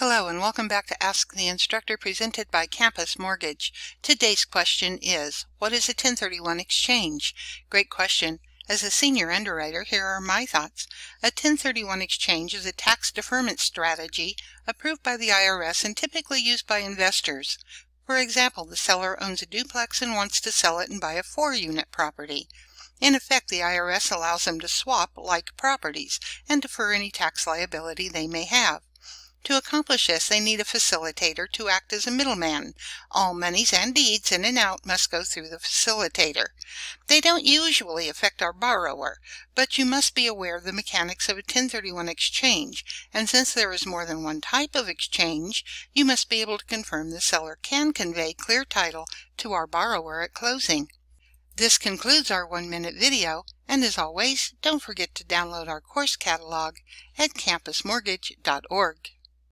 Hello and welcome back to Ask the Instructor presented by Campus Mortgage. Today's question is, what is a 1031 exchange? Great question. As a senior underwriter, here are my thoughts. A 1031 exchange is a tax deferment strategy approved by the IRS and typically used by investors. For example, the seller owns a duplex and wants to sell it and buy a four-unit property. In effect, the IRS allows them to swap like properties and defer any tax liability they may have. To accomplish this, they need a facilitator to act as a middleman. All monies and deeds in and out must go through the facilitator. They don't usually affect our borrower, but you must be aware of the mechanics of a 1031 exchange, and since there is more than one type of exchange, you must be able to confirm the seller can convey clear title to our borrower at closing. This concludes our one-minute video, and as always, don't forget to download our course catalog at campusmortgage.org.